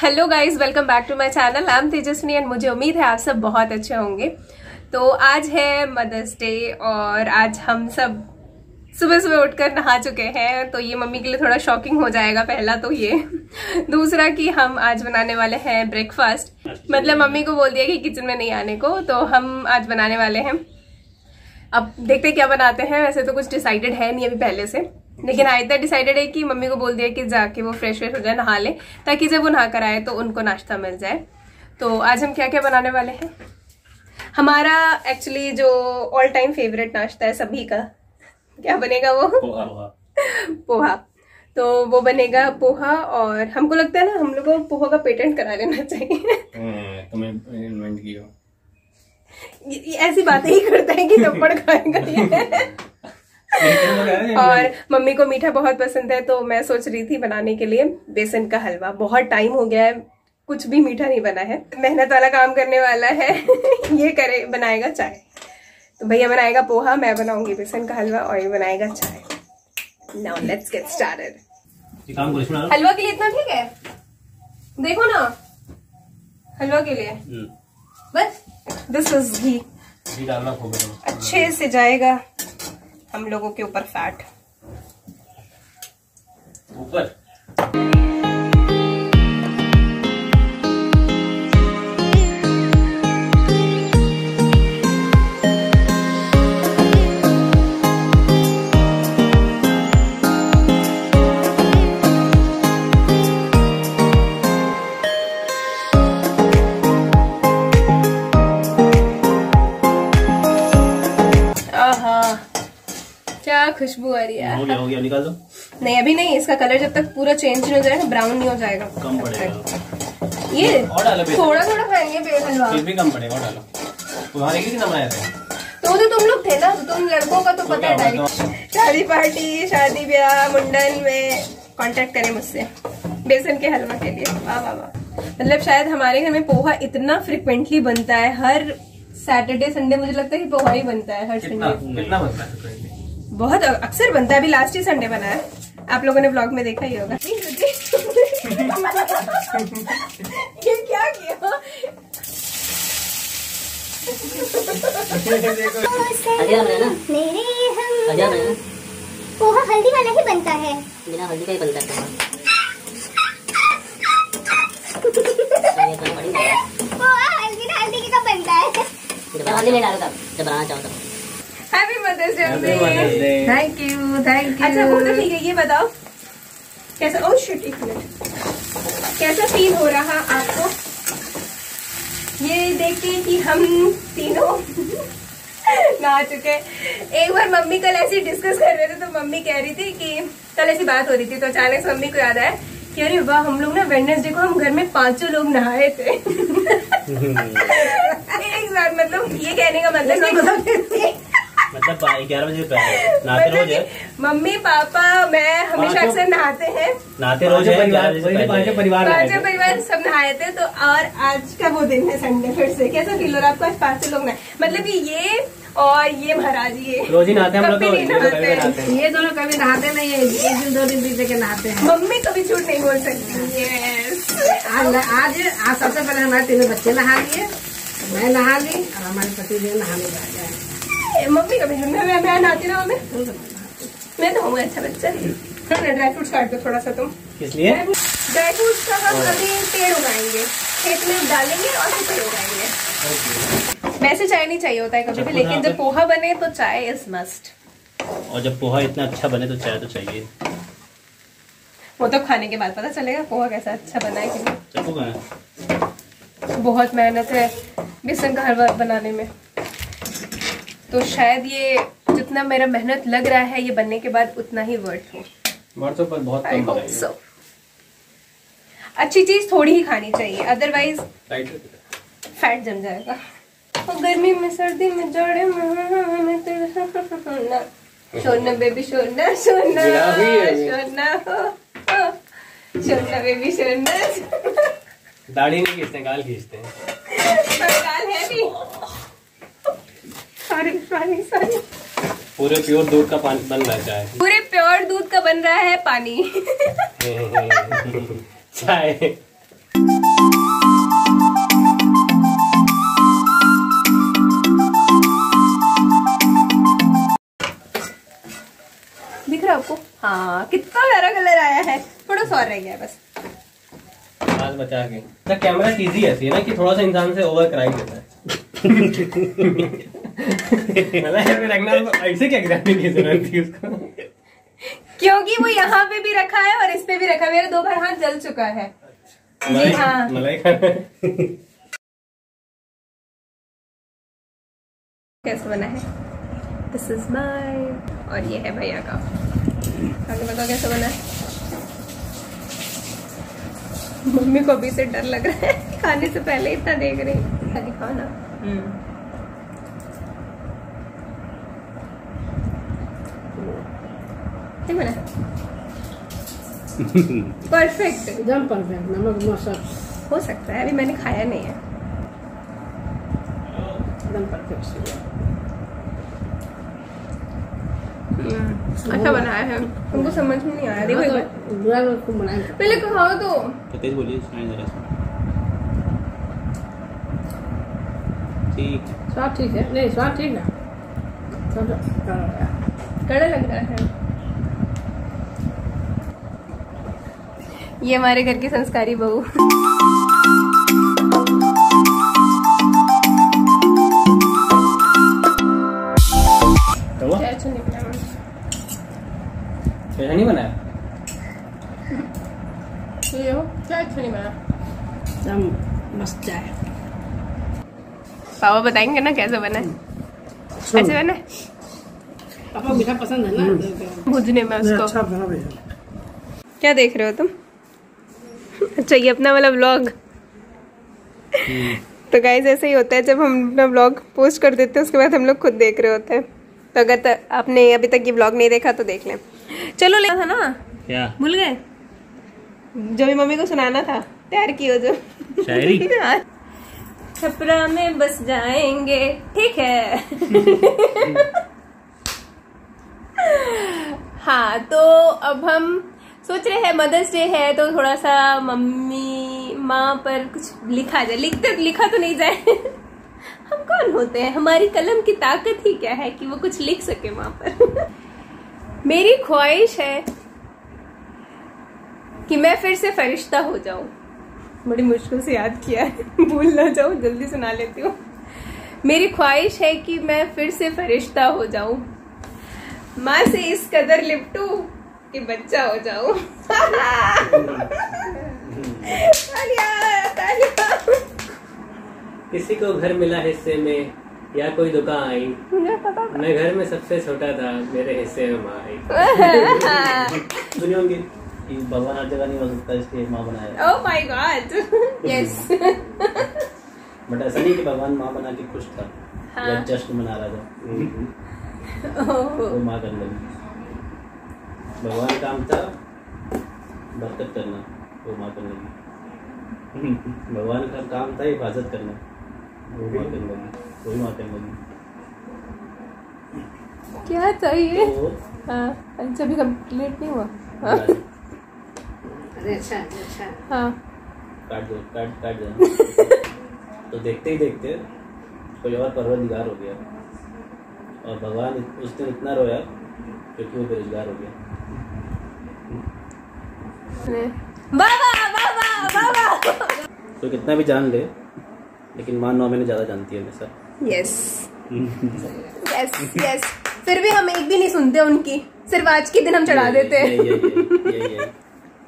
Hello guys welcome back to my channel I am Tejaswini and मुझे उम्मीद है आप सब बहुत अच्छे होंगे। तो आज है मदर्स डे और आज हम सब सुबह सुबह उठकर नहा चुके हैं। तो ये मम्मी के लिए थोड़ा शॉकिंग हो जाएगा पहला तो ये। दूसरा कि हम आज बनाने वाले हैं ब्रेकफास्ट मतलब मम्मी को बोल दिया कि किचन में नहीं आने को तो हम आज बनाने वाले हैं। अब देखते क्या बनाते हैं। वैसे तो कुछ डिसाइडेड है नहीं अभी पहले से। लेकिन आयता डिसाइडेड है कि मम्मी को बोल दिया कि जाके वो फ्रेश फ्रेश हो जाए नहा ले ताकि जब वो नहा कर आए तो उनको नाश्ता मिल जाए। तो आज हम क्या क्या बनाने वाले हैं? हमारा एक्चुअली जो ऑल टाइम फेवरेट नाश्ता है सभी का क्या बनेगा वो? पोहा। पोहा। तो वो बनेगा पोहा और हमको लगता है ना हम लोग को पोहा का पेटेंट करा लेना चाहिए। हम्म, तुमने इन्वेंट किया। ऐसी बातें ही करता है कि थप्पड़ खाएगा और मम्मी को मीठा बहुत पसंद है तो मैं सोच रही थी बनाने के लिए बेसन का हलवा। बहुत टाइम हो गया है कुछ भी मीठा नहीं बना है। मेहनत वाला काम करने वाला है। ये करे बनाएगा चाय। तो भैया बनाएगा पोहा मैं बनाऊँगी बेसन का हलवा और ये बनाएगा चाय। नाउ लेट्स गेट स्टार्टेड हलवा के लिए इतना ठीक है? देखो ना हलवा के लिए। हम्म, बस दिस इज़ घी। अच्छे से जाएगा। हम लोगों के ऊपर फैट ऊपर? क्या खुशबू आ रही है? हो गया हो गया निकाल दो। नहीं अभी नहीं इसका कलर जब तक पूरा चेंज नहीं हो जाएगा ब्राउन नहीं हो जाएगा। कम पड़ेगा। ये और डालो थोड़ा थोड़ा खाएँगे बेल हलवा फिर भी कम पड़ेगा और डालो। तुम्हारे कितना बनाया था? तो तो तुम लोग थे ना तो तुम लड़कों का तो तो पता है शादी पार्टी शादी ब्याह मुंडन में कांटेक्ट करें मुझसे बेसन के हलवा के लिए। वाह वाह वाह। मतलब शायद हमारे घर में पोहा इतना फ्रिक्वेंटली बनता है हर सैटरडे संडे मुझे लगता है कि पोहा ही बनता है हर संडे कितना बनता है? बहुत अक्सर बनता है। अभी लास्ट ही संडे बना है। आप लोगों ने ब्लॉग में देखा ही होगा। ये क्या किया? हल्दीराम है ना मेरे हम हल्दीराम पोहा हल्दी वाला ही बनता है। बिना हल्दी का ही बनता है पोहा। हल्दी ना हल्दी का बनता है। फिर हल्दी नहीं डालो तब जब बनाना चाहो तब। Mother's day Happy thank you thank you अच्छा वो तो ठीक है ये बताओ कैसा ओ शिट एक मिनट कैसा फील हो रहा आपको? ये देख के कि हम तीनों नहा चुके एक बार मम्मी कल ऐसे डिस्कस कर रहे थे तो मम्मी कह रही थी कि कल ऐसी बात हो रही थी तो अचानक से मम्मी को याद आया कि अरे वाह हम लोग ना वेडनेसडे को हम घर में पाँचों लोग नहाए थे। एक बार मतलब ये कहने का मतलब मतलब ग्यारह बजे पहले नहाते मतलब रोज है? मम्मी पापा मैं हमेशा अक्सर नहाते हैं। नहाते रोज है से पहले। परिवार परिवार सब नहाए थे तो और आज का वो दिन है संडे फिर से। कैसा फील हो रहा है? आपको आज पाँचों लोग नहाए। मतलब कि ये और ये महाराज ये। रोज ही नहाते हैं हम लोग कभी तो नहीं नहाते। नहाते हैं। ये दोनों कभी नहाते नहीं है। एक दिन दो दिन बीते के नहाते हैं। मम्मी कभी झूठ नहीं बोल सकती। आज आज आज सबसे पहले हमारे तीनों बच्चे नहा लिए। मैं नहा ली और हमारे पति देव नहाने जा गए। मम्मी मैं मैं रहा मैं। मैं तो हूँ अच्छा बच्चा। ड्राई फ्रूट्स काट दो थोड़ा सा तुम। किस लिए? ड्राई फ्रूट्स का हम अभी पेड़ उगाएँगे। खेत में डालेंगे और फिर पेड़ उगाएँगे। वैसे चाय नहीं चाहिए होता है कभी भी लेकिन जब पोहा बने तो चाय इज़ मस्ट और जब पोहा इतना अच्छा बने तो चाय तो चाहिए। वो तो खाने के बाद पता चलेगा पोहा कैसा अच्छा बना है कि नहीं। है? बहुत मेहनत है बेसन का हलवा बनाने में। तो शायद ये जितना मेरा मेहनत लग रहा है ये बनने के बाद उतना ही वर्थ हो। मर्दों पर बहुत कम सो अच्छी चीज़ थोड़ी ही खानी चाहिए अदरवाइज़ फैट जम जाएगा। और गर्मी में सर्दी में जाड़े में मैं तेरे सोना सोना बेबी सोना सोना गिरा हुई है। ये। सोना सोना बेबी सोना दाढ़ी नहीं खींचते गाल खींचते हैं। गाल है भी। Sorry sorry sorry. पूरे प्योर दूध का पानी बन रहा है चाय। पूरे प्योर दूध का बन रहा है पानी। चाय। दिख रहा आपको? हाँ कितना प्यारा कलर आया है। थोड़ा सा और रह गया बस। आज बचा के। कैमरा चीज़ ऐसी है ना कि थोड़ा सा इंसान से ओवर क्राइम देता है। मतलब तो ऐसे क्या उसको। क्योंकि वो यहाँ पे भी रखा है और इस पे भी रखा है। मेरा दो बार हाथ जल चुका है। मलाई हाँ। मलाई कैसे बना है? दिस इज़ माई और ये है भैया का। आगे बताओ कैसे बना है? मम्मी को अभी से डर लग रहा है। खाने से पहले इतना देख रही खाली खाओ ना ठीक बना परफेक्ट एकदम परफेक्ट नमक सब हो सकता है अभी मैंने खाया नहीं है। एकदम परफेक्ट अच्छा बनाया है। तुमको समझ में नहीं आया। देखो एक बार। बुरा खूब बनाएँगे पहले खाओ तो। तो तेज बोलिए सुनाई जरा सा ठीक स्वाद ठीक है? नहीं स्वाद ठीक है। हाँ, कड़ा लग रहा है। ये हमारे घर की संस्कारी बहू। तो अच्छा नहीं बनाया? ये हो क्या अच्छा नहीं बना। एकदम मस्त चाय। पापा बताएँगे ना कैसे बना है। कैसे बना है? पापा मीठा पसंद है ना? भुजने में उसको। अच्छा क्या देख रहे हो तुम? अच्छा ये अपना वाला ब्लॉग तो गाइज़ ऐसे ही होता है जब हम अपना व्लॉग पोस्ट कर देते हैं उसके बाद हम लोग खुद देख रहे होते हैं। तो अगर त, आपने अभी तक ये व्लॉग नहीं देखा तो देख लें। चलो ले था ना? क्या? भूल गए? जो भी मम्मी को सुनाना था तैयार की हो जो। शायरी? हाँ। छपरा में बस जाएँगे ठीक है। हाँ तो अब हम सोच रहे हैं, मदर्स डे है तो थोड़ा सा मम्मी, माँ पर कुछ लिखा जाए। लिखते लिखा तो नहीं जाए। हम कौन होते हैं? हमारी कलम की ताकत ही क्या है कि वो कुछ लिख सके माँ पर? मेरी ख्वाहिश है कि मैं फिर से फरिश्ता हो जाऊँ। बड़ी मुश्किल से याद किया है। भूल ना जाऊँ, जल्दी सुना लेती हूँ। मेरी ख्वाहिश है कि मैं फिर से फरिश्ता हो जाऊँ। माँ से इस कदर लिपटू। कि बच्चा हो जाऊँ तालियाँ, तालियाँ। किसी को घर मिला हिस्से में या कोई दुकान आई मुझे पता था। मैं घर में सबसे छोटा था मेरे हिस्से में माँ आई सुनी होंगी कि भगवान हर जगह नहीं हो सकता इसलिए माँ बनाया Oh my god. Yes. But ऐसा नहीं कि भगवान माँ बना के खुश था हाँ। या जश्न मना रहा था Oh. वो माँ करने लगी भगवान काम था बरकत करना वो माँ करने लगी भगवान का काम था हिफाजत करना वो माँ करने लगी वही माँ करने लगी क्या चाहिए तो हाँ अच्छा अभी कंप्लीट नहीं हुआ? हाँ. अरे अच्छा अच्छा हाँ. काट दो काट काट दो. तो देखते ही देखते कोई और परवरदिगार हो गया। और भगवान उस दिन इतना रोया क्योंकि वो बेरोजगार हो गया? बाबा बाबा बाबा। तो कितना भी जान ले लेकिन माँ नौ महीने ज़्यादा जानती है हमेशा। यस यस यस फिर भी हम एक भी नहीं सुनते उनकी। सिर्फ़ आज के दिन हम चढ़ा देते हैं।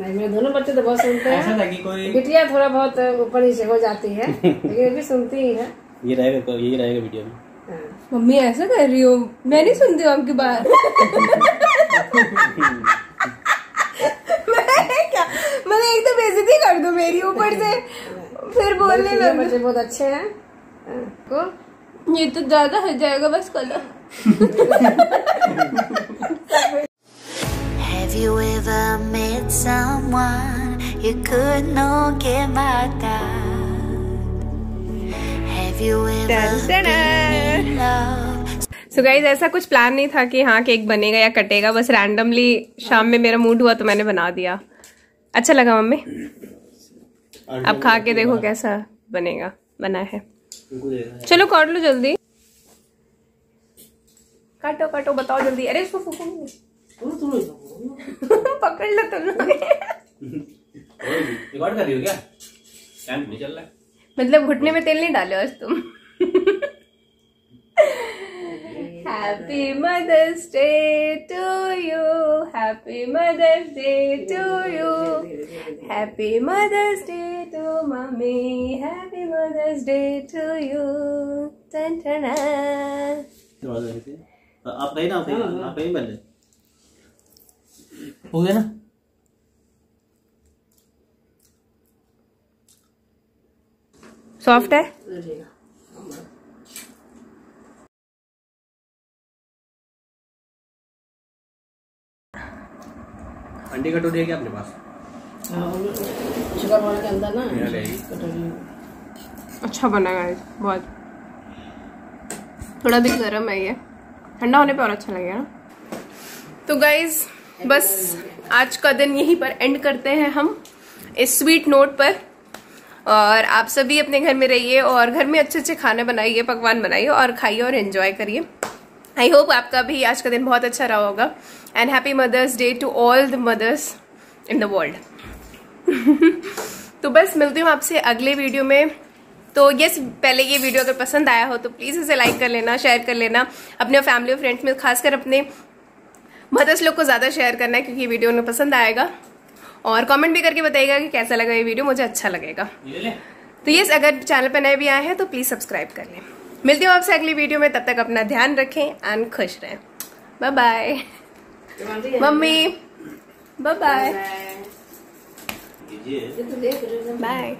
नहीं मेरे दोनों बच्चे तो बहुत सुनते हैं। था कोई बिटिया थोड़ा बहुत ऊपर नीचे हो जाती है लेकिन ये भी सुनती ही है। ये रहेगा यही रहेगा वीडियो में। मम्मी ऐसा कर रही हो? मैं नहीं सुनती हूँ आपकी बात। मैं क्या? मतलब एक तो बेइज्जती कर दो मेरी ऊपर से। फिर बोलने लग बच्चे बहुत अच्छे हैं। को? ये तो ज़्यादा हो जाएगा बस कल। Have you ever met someone you could not get? Have you ever Dun, dun, so guys ऐसा कुछ प्लान नहीं था कि हाँ केक बनेगा या कटेगा बस रैंडमली शाम में मेरा मूड हुआ तो मैंने बना दिया। अच्छा लगा मम्मी? अब खा के देखो कैसा बनेगा बना है। चलो काट लो जल्दी। काटो काटो बताओ जल्दी। अरे इसको फूको तू पकड़ लो तुम लोग। रिकॉर्ड कर रही हो क्या? टाइम चल रहा है। मतलब घुटने में तेल नहीं डाले आज तुम? happy mother's day to you happy mother's day to you happy mother's day to mummy happy mother's day to you ton ton थोड़ा सा ऐसे आप कहीं ना आप कहीं आप कहीं पहले हो गया ना सॉफ्ट है अंडी कटोरी है क्या अपने पास? शुगर के अंदर ना यहाँ ले आई। कटोरी। अच्छा बना गाइस बहुत। थोड़ा भी गर्म है ये। ठंडा होने पे और अच्छा लगेगा ना। तो गाइज़ बस आज का दिन यहीं पर एंड करते हैं हम इस स्वीट नोट पर। और आप सभी अपने घर में रहिए और घर में अच्छे अच्छे खाने बनाइए पकवान बनाइए और खाइए और एंजॉय करिए। आई होप आपका भी आज का दिन बहुत अच्छा रहा होगा. And happy mother's day to all the mothers in the world तो बस मिलती हूँ आपसे अगले वीडियो में. तो यस पहले ये वीडियो अगर पसंद आया हो तो प्लीज़ इसे लाइक कर लेना शेयर कर लेना. अपने फैमिली और फ्रेंड्स में खासकर अपने मदर्स लोग को ज़्यादा शेयर करना है क्योंकि ये वीडियो उन्हें पसंद आएगा. और कमेंट भी करके बताइएगा कि कैसा लगा ये वीडियो मुझे अच्छा लगेगा. तो यस अगर चैनल पर नए भी आए हैं तो प्लीज़ सब्सक्राइब कर लें. मिलती हूँ आपसे अगली वीडियो में तब तक अपना ध्यान रखें एंड खुश रहें। Bye bye mummy bye bye bye